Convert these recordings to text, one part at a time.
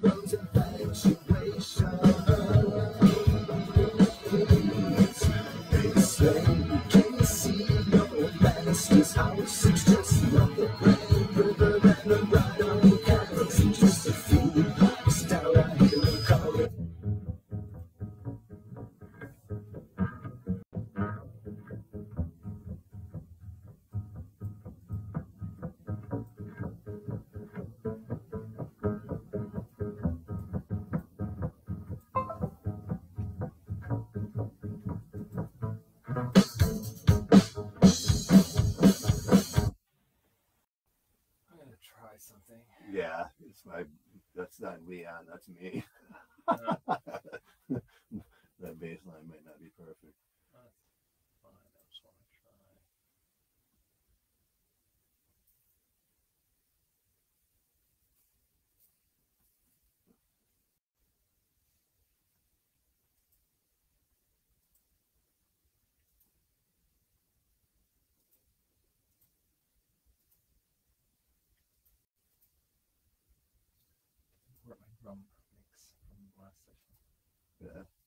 否则，还有微笑？Leon. That's me. Uh, that bass line might not be perfect. that's fine. I just want to try. My drum mix from last session. Yeah.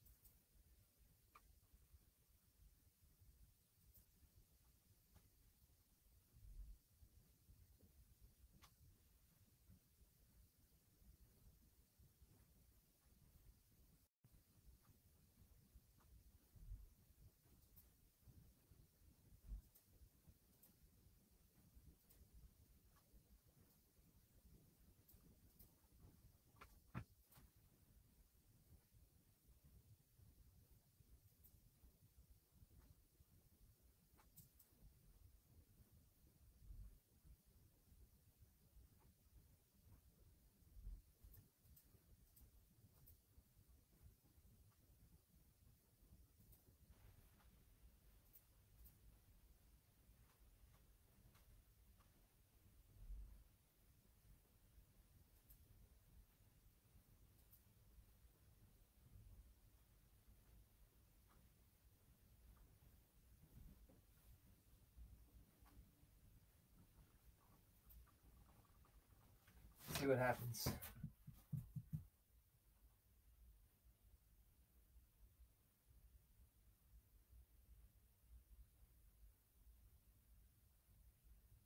See what happens.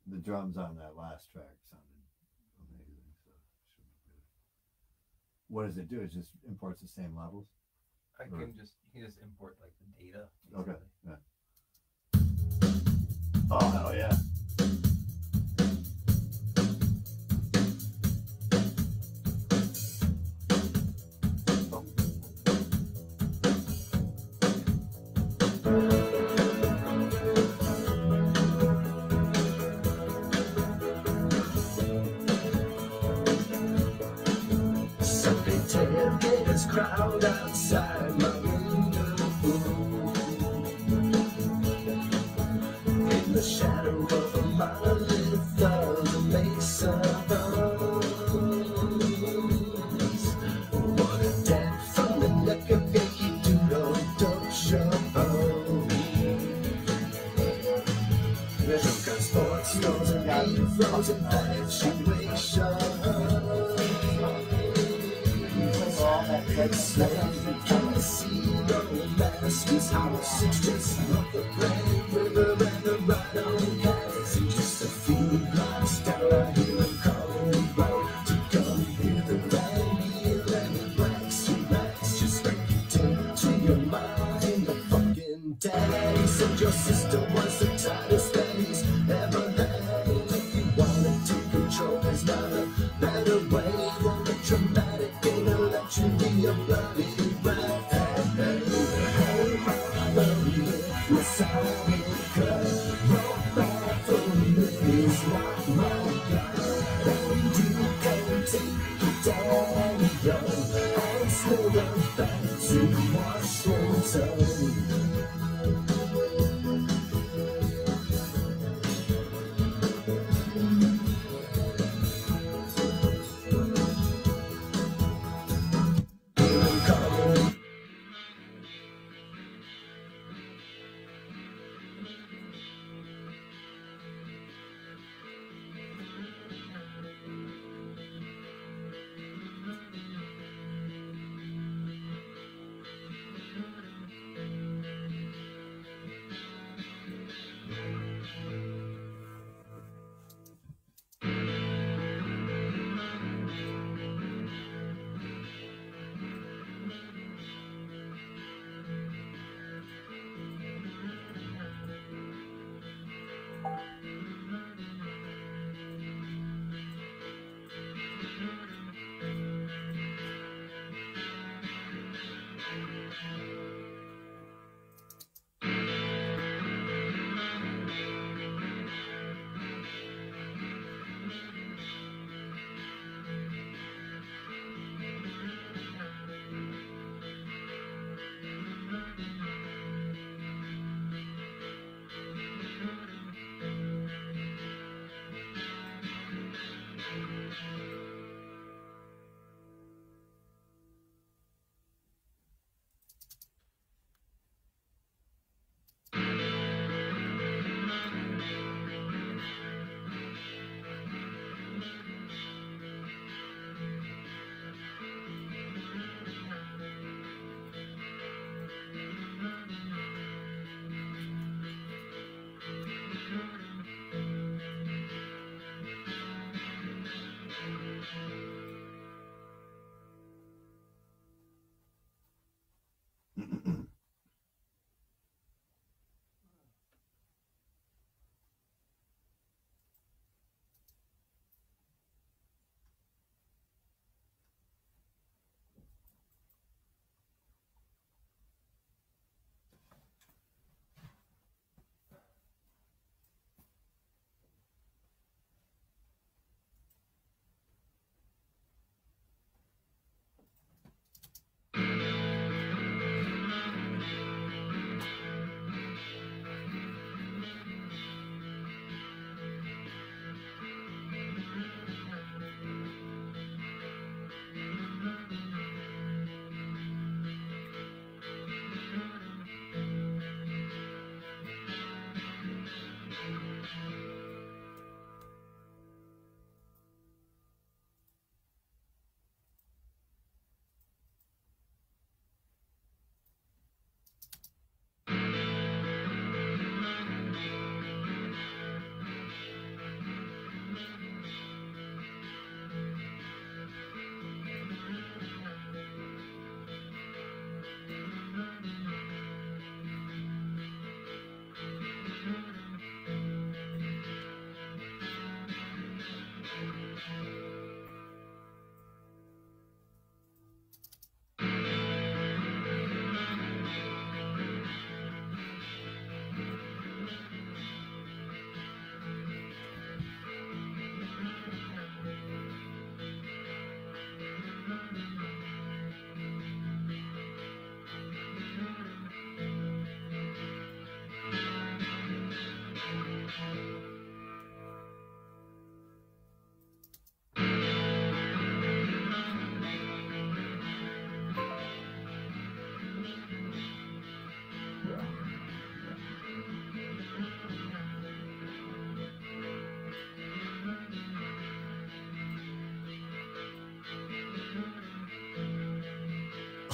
The drums on that last track sounded amazing. So should be good. What does it do? It just imports the same levels. I can just you can just import like the data. Okay. Yeah. Oh hell yeah! The shadow of a monolith of the Mesa Bones. What from the neck of Yankee Doodle Dojo. Drunk on sports, knows and heroes and infatuation. Can't see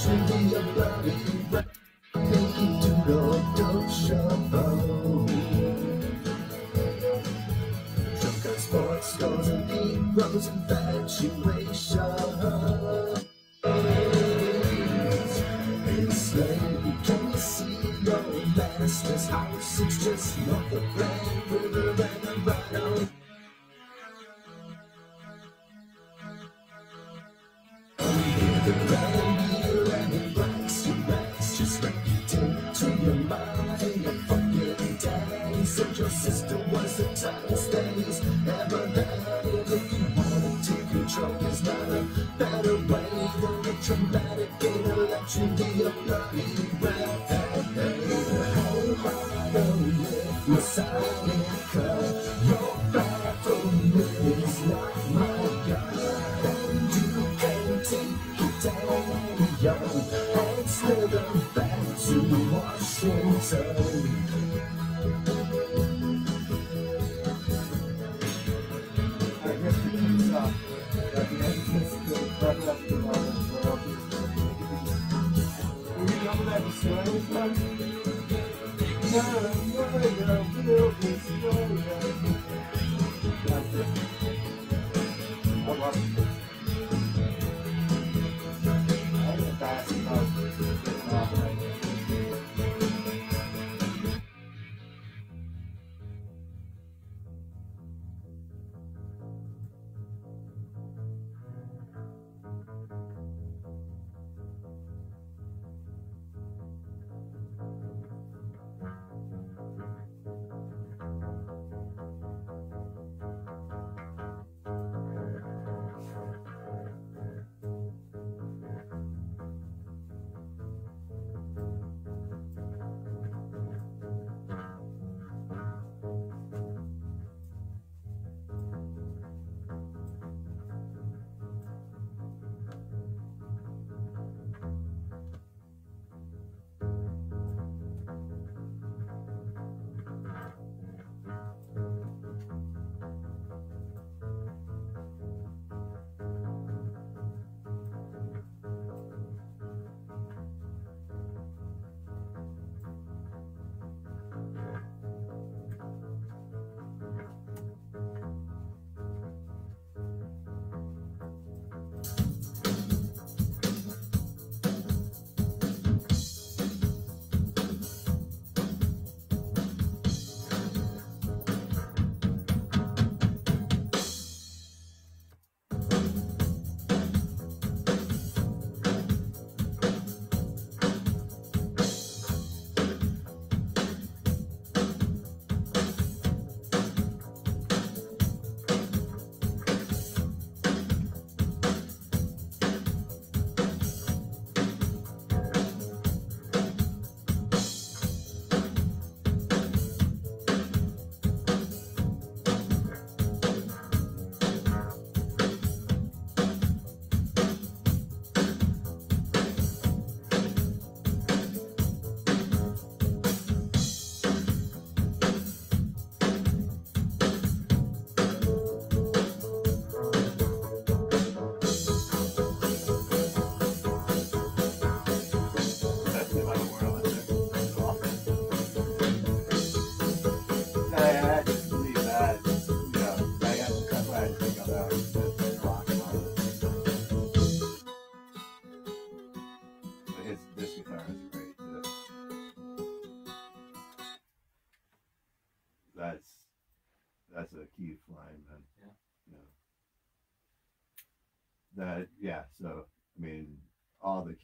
Treating your body right, make it to the dope shuffle. Drunk on sports scores and heroes and.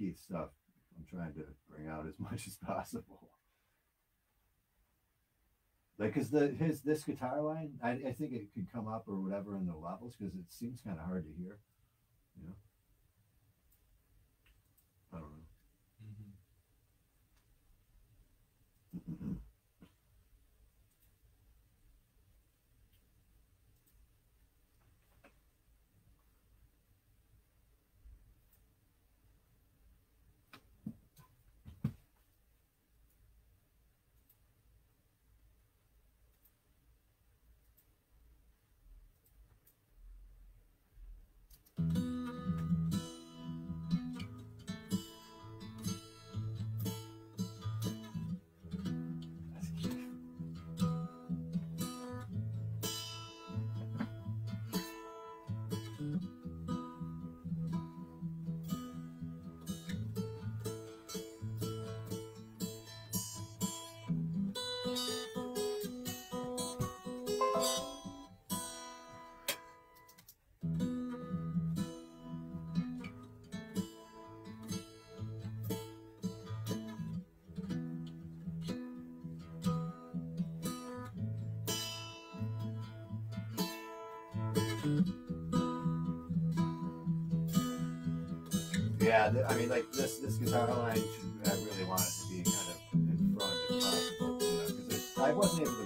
Keith's stuff. I'm trying to bring out as much as possible. Like, cause the his this guitar line, I, I think it could come up or whatever in the levels, cause it seems kind of hard to hear. Yeah, I mean, like this this guitar line, I really wanted to be kind of in front if possible, you know, because I wasn't able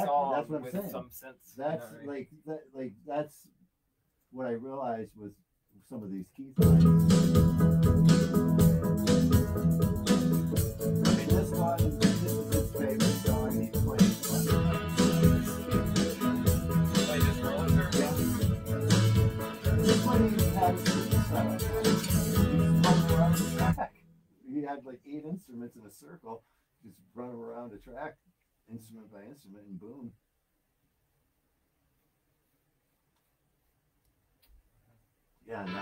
Exactly, song that's what I'm with saying. some sense. you know That's what I mean? like that like that's what I realized was some of these lines. I mean this one this is his favorite song and he's playing Like just rolling her. Yeah. This one he had a certain style. He's running around the track. He had like eight instruments in a circle, just running around a track, instrument by instrument, and boom. Yeah, and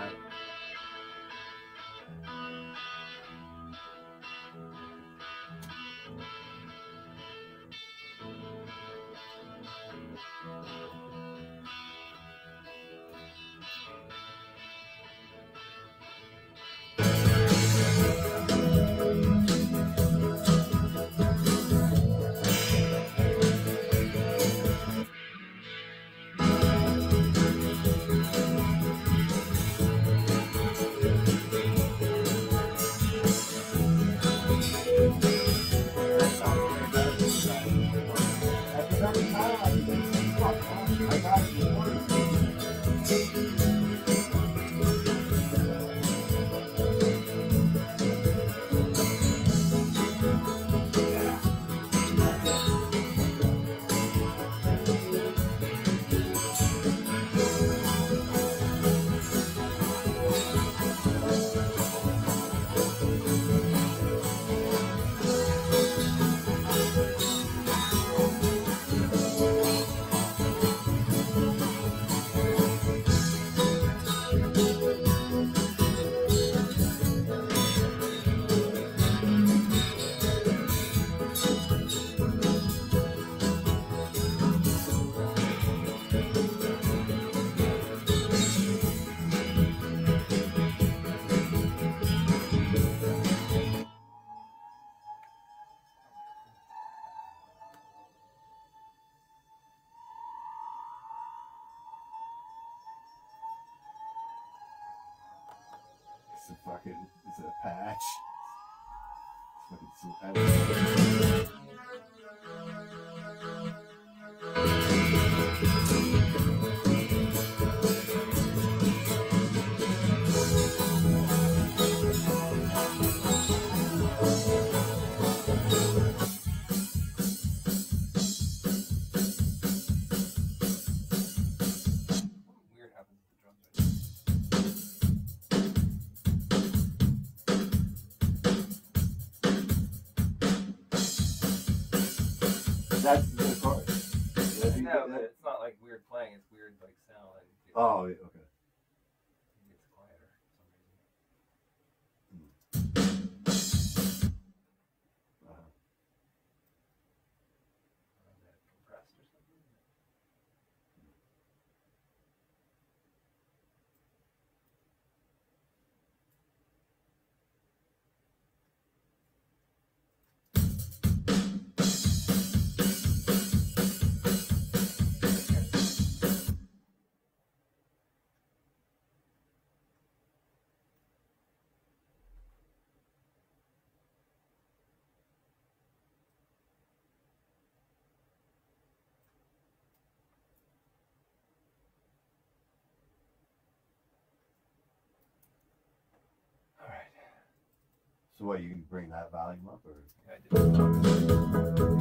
So what, you can bring that volume up or? Yeah,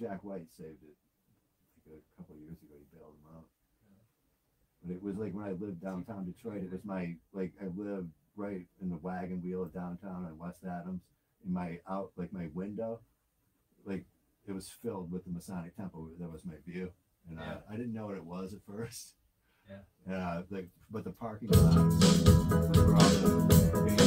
Jack White saved it like a couple years ago. He bailed him out. But it was like when I lived downtown Detroit. It was my like I lived right in the wagon wheel of downtown on West Adams. In my out like my window, like it was filled with the Masonic temple. That was my view, and uh, yeah. I, I didn't know what it was at first. Yeah. Uh, like, but the parking lot.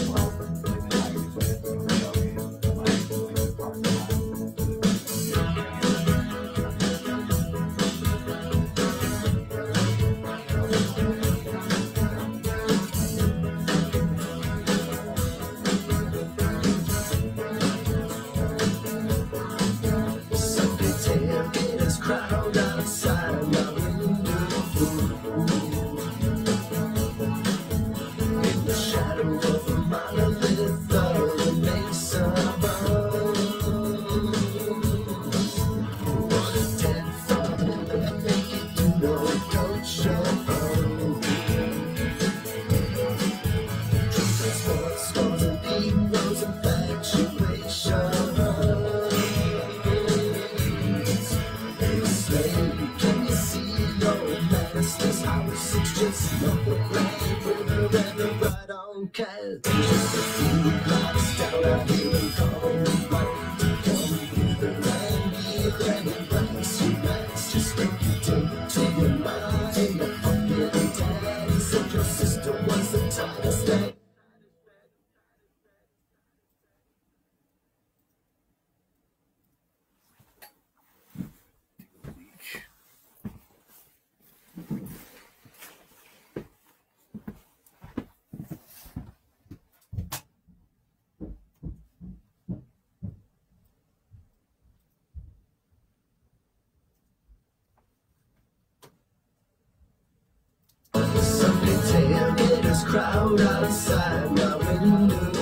crowd outside my window.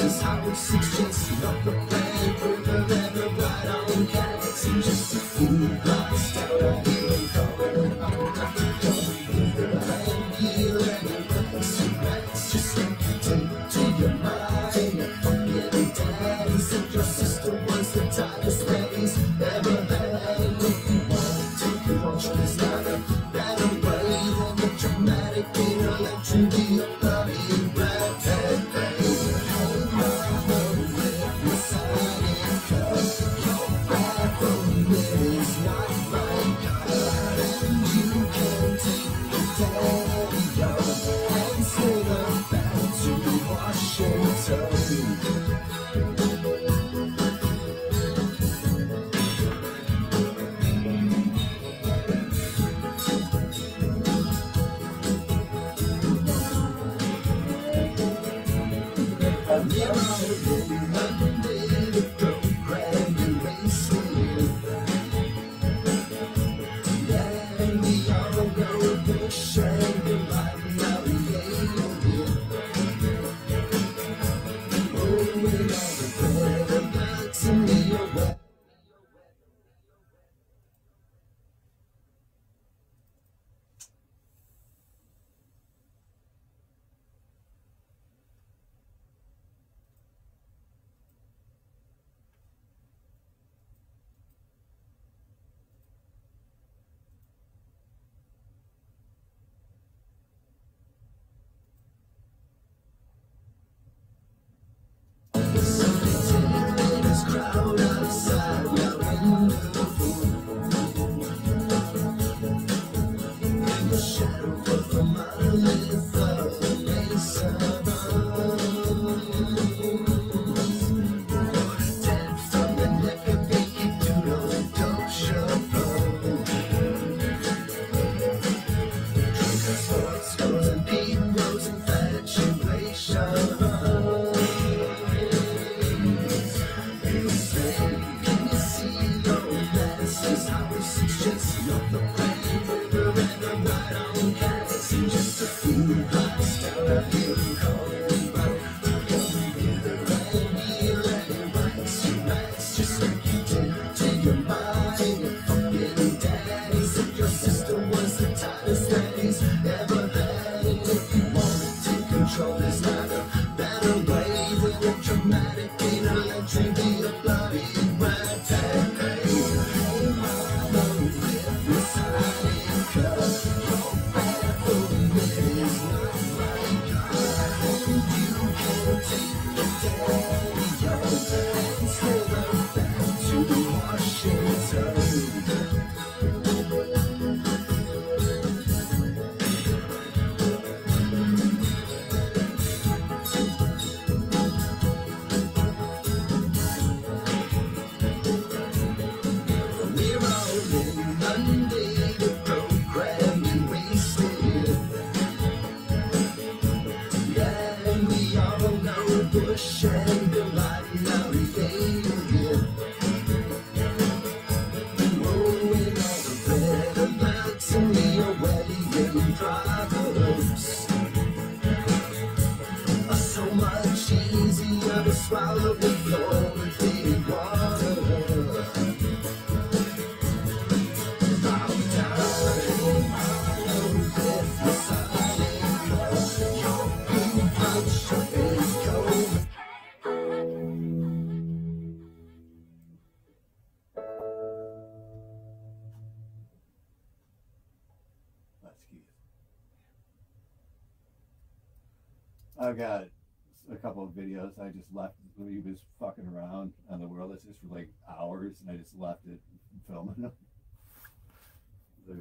Highway 6 just up the couple of videos. I just left. He was fucking around on the world. It's just for like hours, and I just left it filming them. They're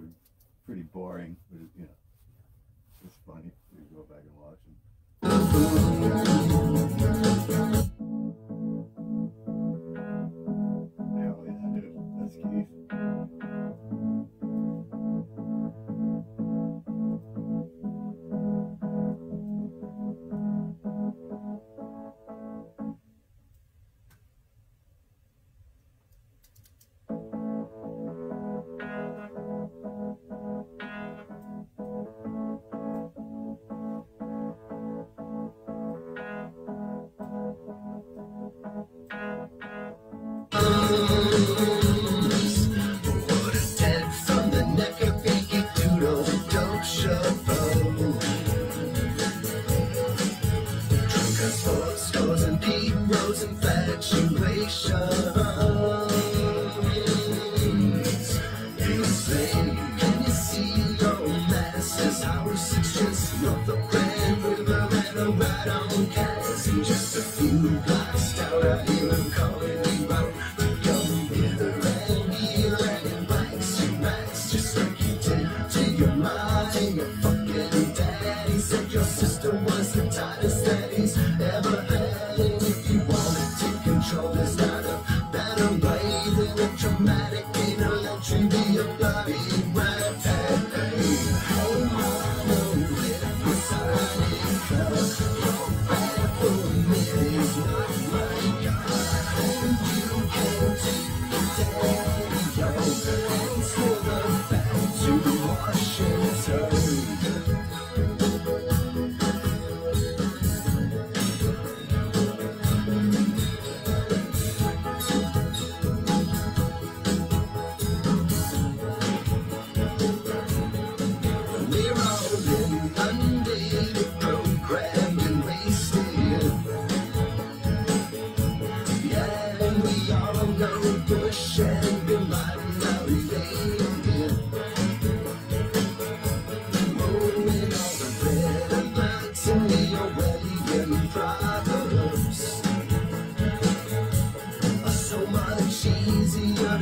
pretty boring, but you know, it's funny. You go back and watch them. Yeah, oh, yeah, dude, that's Keith.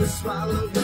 swallow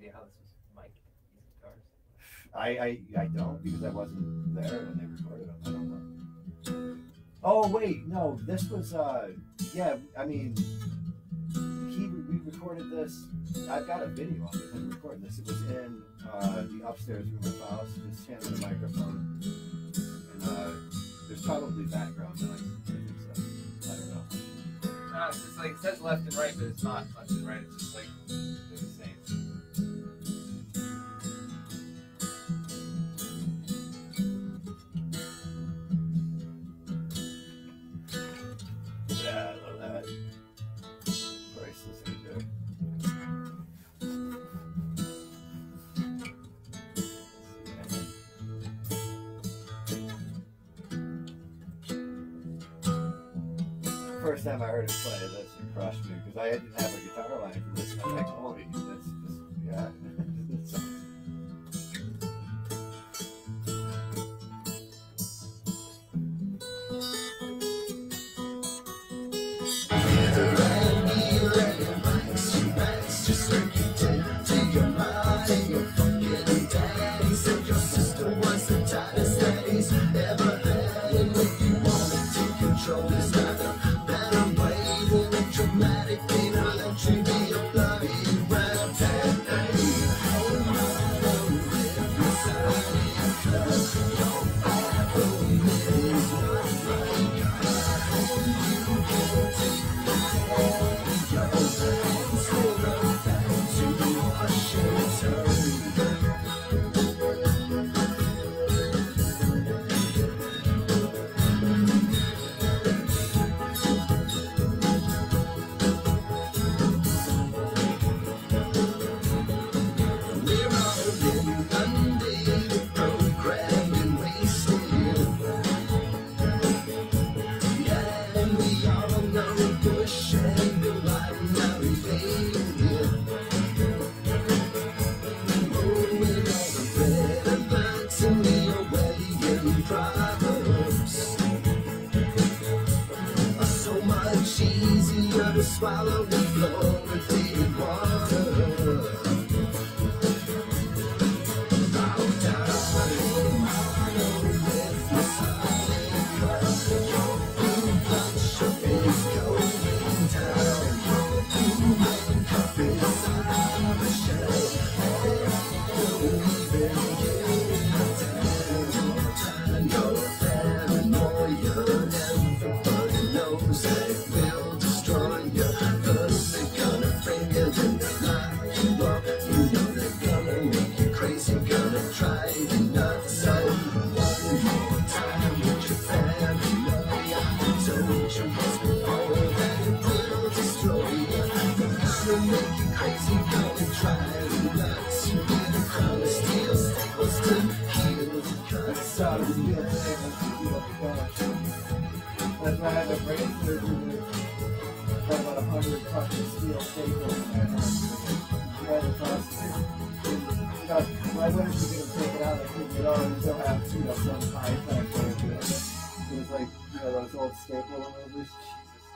idea how this was mic'd, these guitars? I, I I don't because I wasn't there when they recorded them. I don't know. Oh wait, no, this was uh yeah. I mean, he we recorded this. I've got a video of it. him recording this. It was in uh, the upstairs room of the house. Just handing the microphone, and uh, there's probably background noise. I think so. I don't know. No, it's like it says left and right, but it's not left and right. It's just like they're play, that's crushed me because I didn't have a guitar line for this. Holy,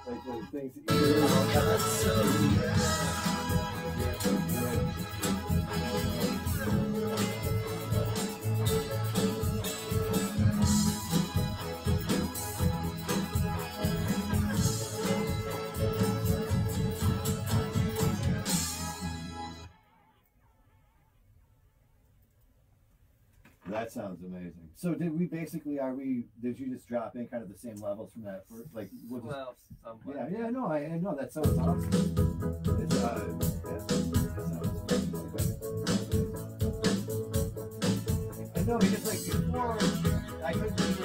Like the things that you do. Sounds amazing. So did we basically are we did you just drop in kind of the same levels from that first like we'll just, Well, somewhat. yeah yeah no I, I know that sounds awesome. It's uh yeah, that sounds I know because like before I couldn't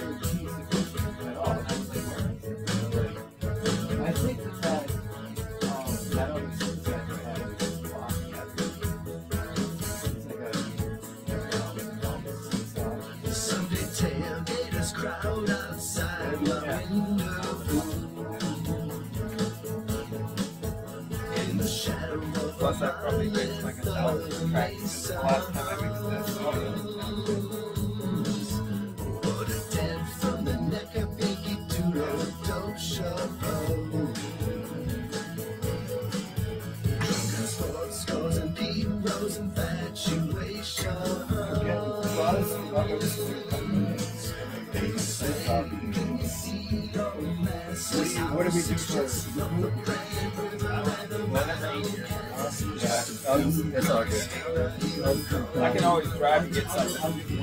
probably makes like a thousand tracks. The last time I mixed this Yeah, it's all good. I can always drive and get something.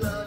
love.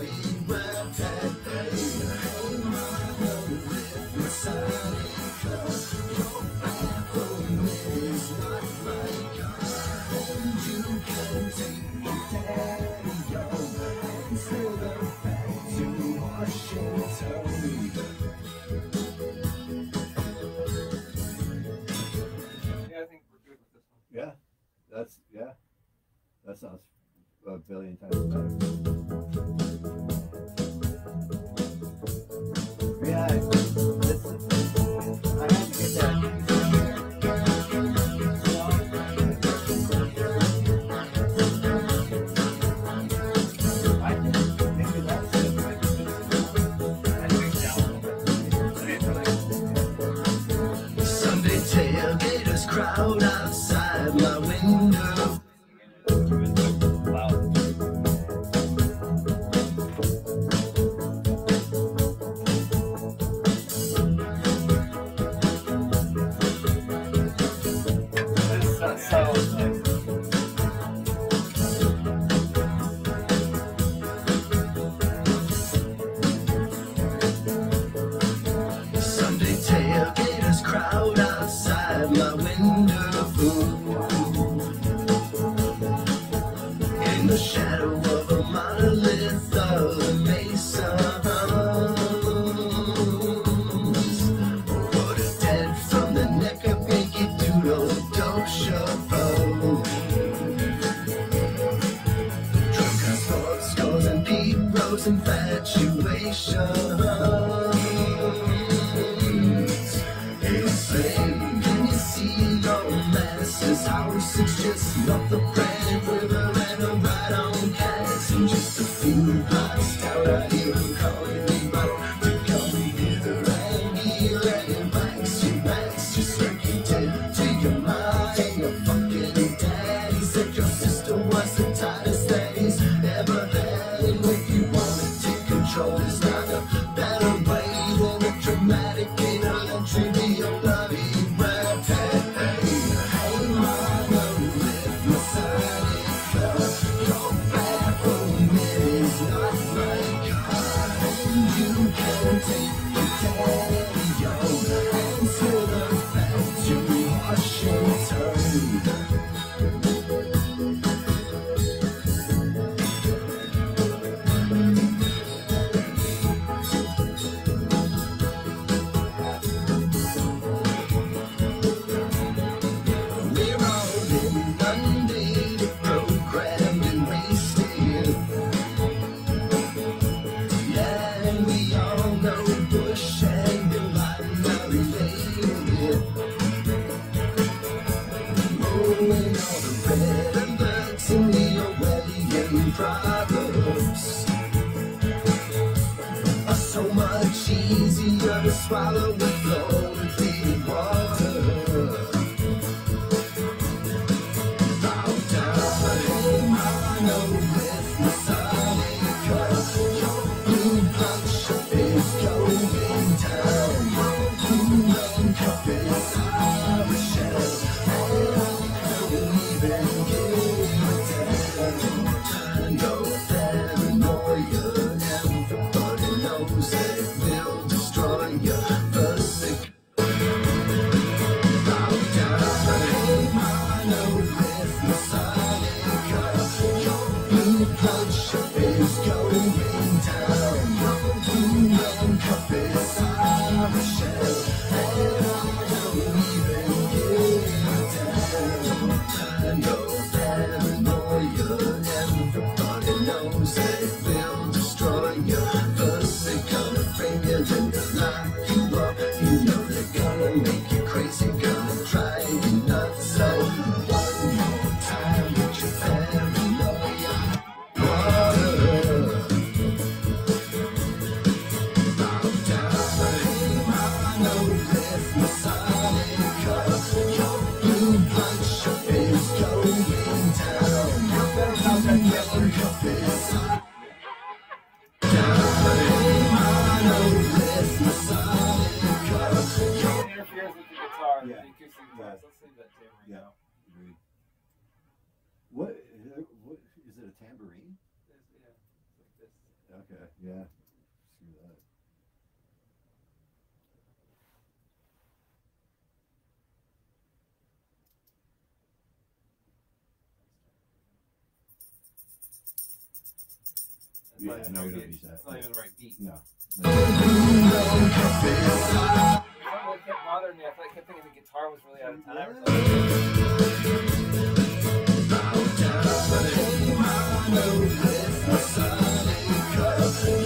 In the shadow. it's just not the best. interferes with the guitar. Yeah. The. Yeah. That yeah. now. What, what is it? A tambourine? It's, yeah, it's like this. Okay. Yeah. Screw that. Yeah, no, we don't use that. It's not even the right beat. No. no kept bothering me. I, thought, I kept thinking the guitar was really out of time.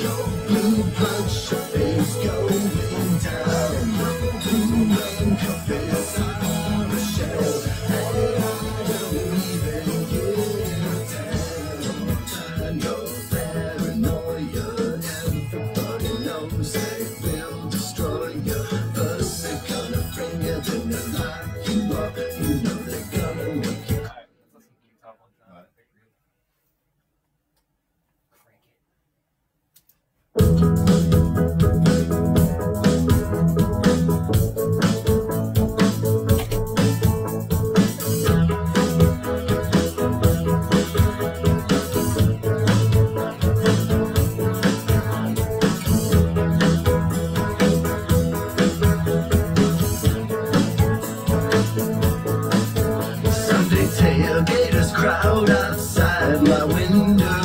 Your blue punch is going down. Blue rain window.